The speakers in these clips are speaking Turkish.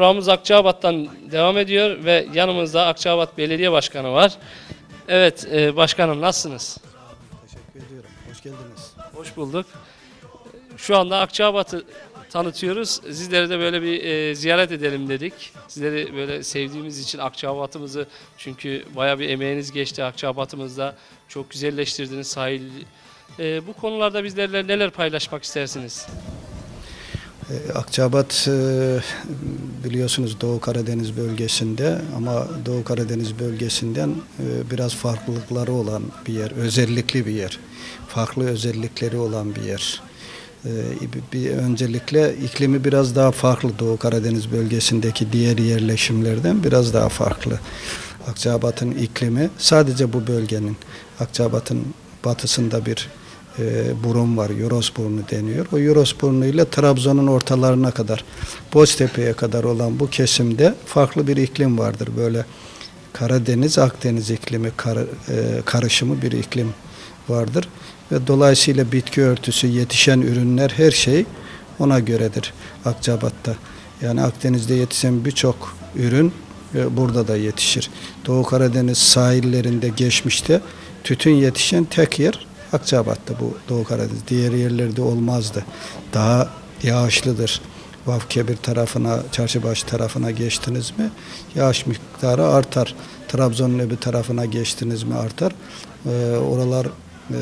Programımız Akçabat'tan devam ediyor ve yanımızda Akçabat Belediye Başkanı var. Evet e, başkanım nasılsınız? Teşekkür ediyorum. Hoş geldiniz. Hoş bulduk. Şu anda Akçabat'ı tanıtıyoruz. Sizleri de böyle bir e, ziyaret edelim dedik. Sizleri böyle sevdiğimiz için Akçabat'ımızı çünkü baya bir emeğiniz geçti Akçabat'ımızda. Çok güzelleştirdiniz sahil. E, bu konularda bizlerle neler paylaşmak istersiniz? Ee, Akçabat e, biliyorsunuz Doğu Karadeniz bölgesinde ama Doğu Karadeniz bölgesinden e, biraz farklılıkları olan bir yer, özellikli bir yer. Farklı özellikleri olan bir yer. Bir öncelikle iklimi biraz daha farklı Doğu Karadeniz bölgesindeki diğer yerleşimlerden biraz daha farklı. Akçabat'ın iklimi sadece bu bölgenin Akçabat'ın batısında bir e, burun var. Yorosburnu deniyor. O Yorosburnu ile Trabzon'un ortalarına kadar Boztepe'ye kadar olan bu kesimde farklı bir iklim vardır. Böyle Karadeniz Akdeniz iklimi kar- e, karışımı bir iklim vardır ve dolayısıyla bitki örtüsü, yetişen ürünler her şey ona göredir Akçabat'ta. Yani Akdeniz'de yetişen birçok ürün e, burada da yetişir. Doğu Karadeniz sahillerinde geçmişte tütün yetişen tek yer Akçabat'ta bu Doğu Karadeniz. Diğer yerlerde olmazdı. Daha yağışlıdır. Vafkebir tarafına, Çarşıbaşı tarafına geçtiniz mi yağış miktarı artar. Trabzon'un öbür tarafına geçtiniz mi artar. Ee, oralar e,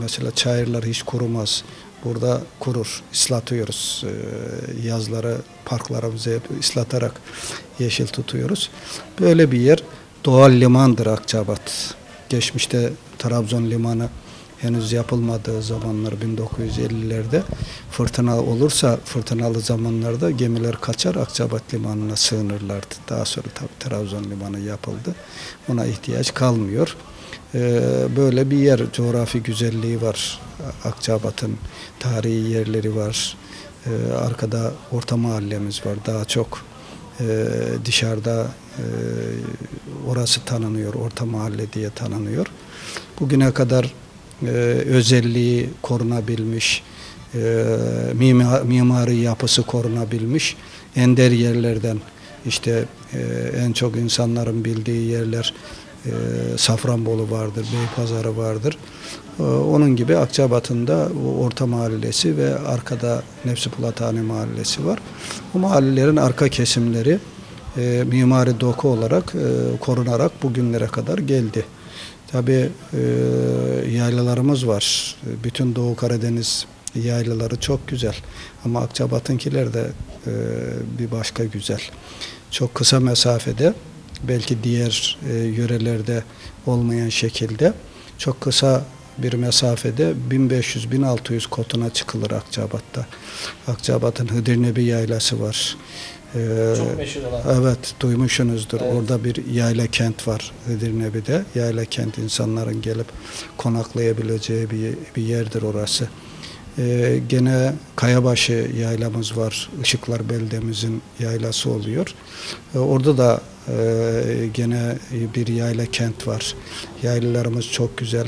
mesela çayırlar hiç kurumaz. Burada kurur, ıslatıyoruz. Ee, yazları parklarımızı hep ıslatarak yeşil tutuyoruz. Böyle bir yer doğal limandır Akçabat. Geçmişte Trabzon limanı henüz yapılmadığı zamanlar 1950'lerde fırtına olursa fırtınalı zamanlarda gemiler kaçar Akçabat limanına sığınırlardı. Daha sonra tabii Trabzon limanı yapıldı. Buna ihtiyaç kalmıyor. Ee, böyle bir yer coğrafi güzelliği var. Akçabat'ın tarihi yerleri var. Ee, arkada orta mahallemiz var. Daha çok e, dışarıda e, orası tanınıyor. Orta mahalle diye tanınıyor. Bugüne kadar e, özelliği korunabilmiş, e, mima- mimari yapısı korunabilmiş ender yerlerden işte e, en çok insanların bildiği yerler Safranbolu vardır, Beypazarı vardır. Onun gibi Akçabat'ın da o Orta Mahallesi ve arkada Nefsi Pulathane Mahallesi var. Bu mahallelerin arka kesimleri mimari doku olarak korunarak bugünlere kadar geldi. Tabi yaylalarımız var. Bütün Doğu Karadeniz yaylaları çok güzel. Ama Akçabat'ınkiler de e, bir başka güzel. Çok kısa mesafede belki diğer e, yörelerde olmayan şekilde çok kısa bir mesafede 1500-1600 kotuna çıkılır Akçabat'ta. Akçabat'ın Hıdırnebi yaylası var. Ee, Çok meşhur olan. Evet duymuşsunuzdur. Evet. Orada bir yayla kent var Edirne'de. Yayla kent insanların gelip konaklayabileceği bir, bir yerdir orası. Ee, gene Kayabaşı yaylamız var. Işıklar beldemizin yaylası oluyor. Ee, orada da e, gene bir yayla kent var. Yaylalarımız çok güzel.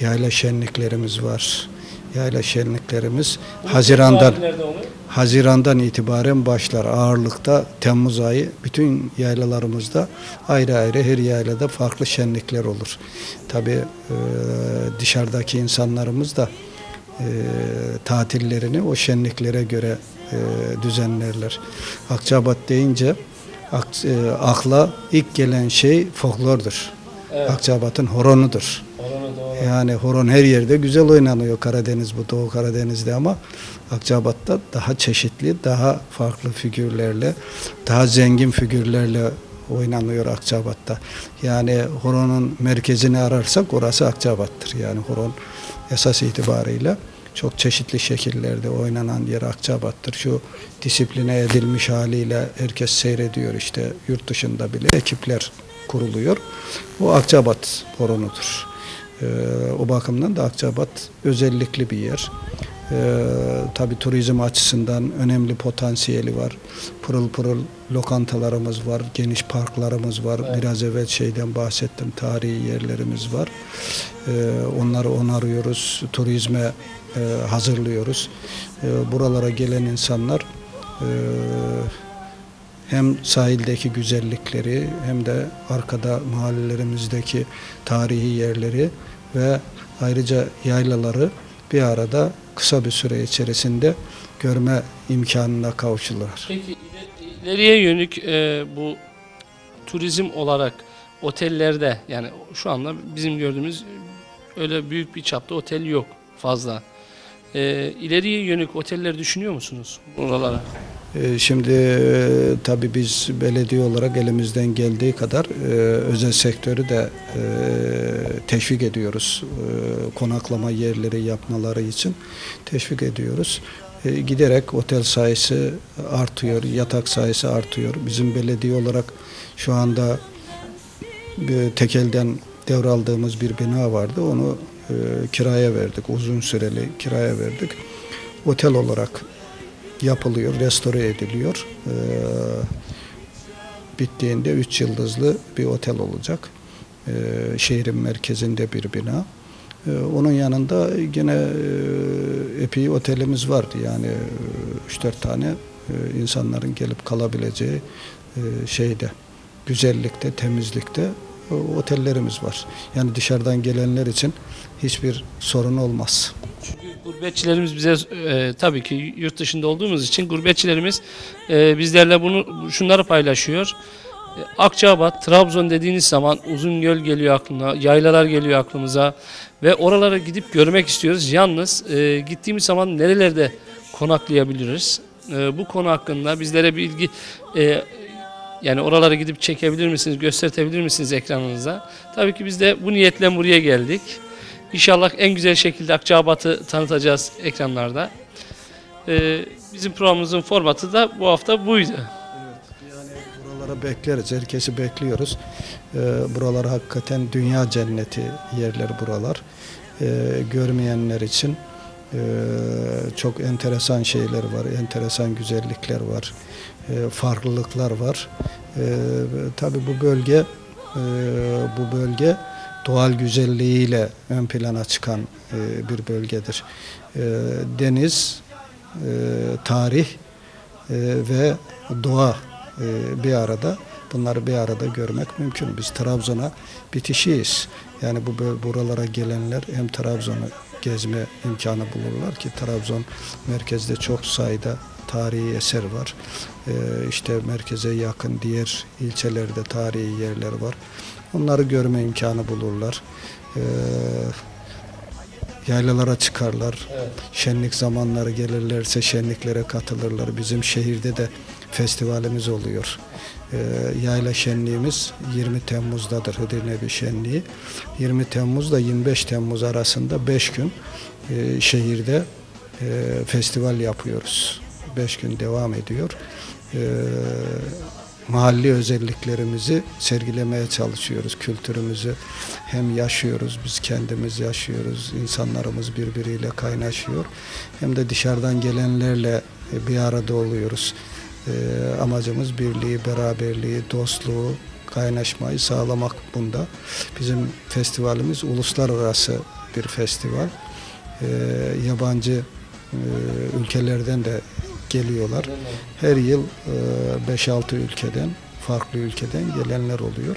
Yayla şenliklerimiz var. Yayla şenliklerimiz Haziran'dan Nerede oluyor? Haziran'dan itibaren başlar ağırlıkta Temmuz ayı bütün yaylalarımızda ayrı ayrı her yaylada farklı şenlikler olur. Tabi dışarıdaki insanlarımız da e, tatillerini o şenliklere göre e, düzenlerler. Akçabat deyince ak- e, akla ilk gelen şey folklordur. Evet. Akçabat'ın horonudur. Yani horon her yerde güzel oynanıyor Karadeniz bu Doğu Karadeniz'de ama Akçabat'ta daha çeşitli, daha farklı figürlerle, daha zengin figürlerle oynanıyor Akçabat'ta. Yani horonun merkezini ararsak orası Akçabat'tır. Yani horon esas itibarıyla çok çeşitli şekillerde oynanan yer Akçabat'tır. Şu disipline edilmiş haliyle herkes seyrediyor işte yurt dışında bile ekipler kuruluyor. O Akçabat horonudur. Ee, o bakımdan da Akçabat özellikli bir yer. Ee, tabii turizm açısından önemli potansiyeli var. Pırıl pırıl lokantalarımız var, geniş parklarımız var. Evet. Biraz evvel şeyden bahsettim, tarihi yerlerimiz var. Ee, onları onarıyoruz, turizme e, hazırlıyoruz. Ee, buralara gelen insanlar e, hem sahildeki güzellikleri hem de arkada mahallelerimizdeki tarihi yerleri ve ayrıca yaylaları bir arada kısa bir süre içerisinde görme imkanına kavuşurlar. Peki iler- ileriye yönük e, bu turizm olarak otellerde yani şu anda bizim gördüğümüz öyle büyük bir çapta otel yok fazla. E, ileriye yönük oteller düşünüyor musunuz buralara? Ee, Şimdi e, tabii biz belediye olarak elimizden geldiği kadar e, özel sektörü de e, teşvik ediyoruz. Konaklama yerleri yapmaları için teşvik ediyoruz. Giderek otel sayısı artıyor, yatak sayısı artıyor. Bizim belediye olarak şu anda tekelden devraldığımız bir bina vardı. Onu kiraya verdik. Uzun süreli kiraya verdik. Otel olarak yapılıyor, restore ediliyor. Ee, bittiğinde 3 yıldızlı bir otel olacak. Ee, şehrin merkezinde bir bina. Ee, onun yanında yine e, epey otelimiz vardı. Yani 3-4 tane e, insanların gelip kalabileceği e, şeyde, güzellikte, temizlikte e, otellerimiz var. Yani dışarıdan gelenler için hiçbir sorun olmaz. Çünkü gurbetçilerimiz bize e, tabii ki yurt dışında olduğumuz için gurbetçilerimiz e, bizlerle bunu şunları paylaşıyor. E, Akçabat, Trabzon dediğiniz zaman Uzungöl geliyor aklına, yaylalar geliyor aklımıza ve oralara gidip görmek istiyoruz. Yalnız e, gittiğimiz zaman nerelerde konaklayabiliriz? E, bu konu hakkında bizlere bilgi e, yani oralara gidip çekebilir misiniz, gösterebilir misiniz ekranınıza? Tabii ki biz de bu niyetle buraya geldik. İnşallah en güzel şekilde Akçabat'ı tanıtacağız ekranlarda. Ee, bizim programımızın formatı da bu hafta buydu. Buralara bekleriz, herkesi bekliyoruz. Ee, buralar hakikaten dünya cenneti yerler buralar. Ee, görmeyenler için e, çok enteresan şeyler var, enteresan güzellikler var, e, farklılıklar var. E, tabii bu bölge, e, bu bölge doğal güzelliğiyle ön plana çıkan e, bir bölgedir. E, deniz, e, tarih e, ve doğa e, bir arada bunları bir arada görmek mümkün. Biz Trabzon'a bitişiyiz. Yani bu buralara gelenler hem Trabzon'u gezme imkanı bulurlar ki Trabzon merkezde çok sayıda tarihi eser var. E, işte merkeze yakın diğer ilçelerde tarihi yerler var. Onları görme imkanı bulurlar. E, yaylalara çıkarlar. Şenlik zamanları gelirlerse şenliklere katılırlar. Bizim şehirde de festivalimiz oluyor. Ee, yayla şenliğimiz 20 Temmuz'dadır Hıdırnebi şenliği. 20 Temmuz'da 25 Temmuz arasında 5 gün e, şehirde e, festival yapıyoruz. 5 gün devam ediyor. Ee, mahalli özelliklerimizi sergilemeye çalışıyoruz. Kültürümüzü hem yaşıyoruz, biz kendimiz yaşıyoruz, insanlarımız birbiriyle kaynaşıyor. Hem de dışarıdan gelenlerle e, bir arada oluyoruz. Ee, amacımız birliği, beraberliği, dostluğu, kaynaşmayı sağlamak bunda. Bizim festivalimiz uluslararası bir festival. Ee, yabancı e, ülkelerden de geliyorlar. Her yıl e, 5-6 ülkeden, farklı ülkeden gelenler oluyor.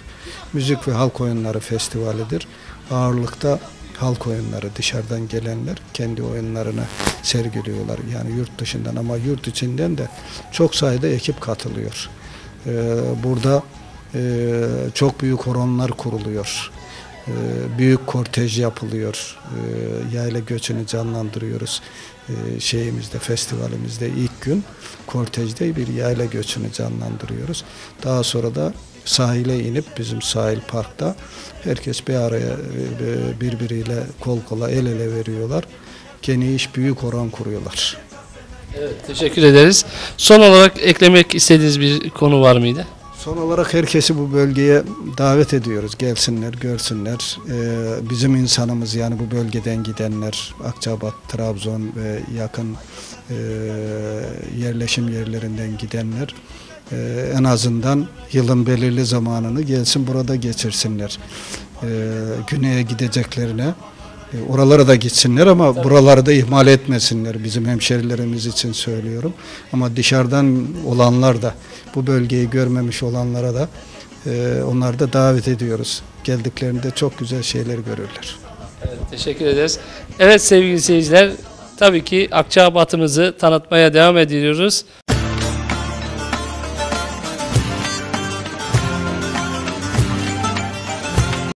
Müzik ve halk oyunları festivalidir. Ağırlıkta halk oyunları dışarıdan gelenler kendi oyunlarını sergiliyorlar. Yani yurt dışından ama yurt içinden de çok sayıda ekip katılıyor. E, burada e, çok büyük horonlar kuruluyor. E, büyük kortej yapılıyor. E, yayla göçünü canlandırıyoruz. E, şeyimizde, festivalimizde ilk gün kortejde bir yayla göçünü canlandırıyoruz. Daha sonra da sahile inip bizim sahil parkta herkes bir araya e, birbiriyle kol kola el ele veriyorlar. Geniş büyük oran kuruyorlar. Evet, teşekkür ederiz. Son olarak eklemek istediğiniz bir konu var mıydı? Son olarak herkesi bu bölgeye davet ediyoruz. Gelsinler, görsünler. Ee, bizim insanımız yani bu bölgeden gidenler, Akçabat, Trabzon ve yakın e, yerleşim yerlerinden gidenler e, en azından yılın belirli zamanını gelsin burada geçirsinler. E, güneye gideceklerine E, Oralara da gitsinler ama buraları da ihmal etmesinler. Bizim hemşerilerimiz için söylüyorum. Ama dışarıdan olanlar da bu bölgeyi görmemiş olanlara da e, onları da davet ediyoruz. Geldiklerinde çok güzel şeyler görürler. Evet, teşekkür ederiz. Evet sevgili seyirciler, tabii ki Akçabat'ımızı tanıtmaya devam ediyoruz.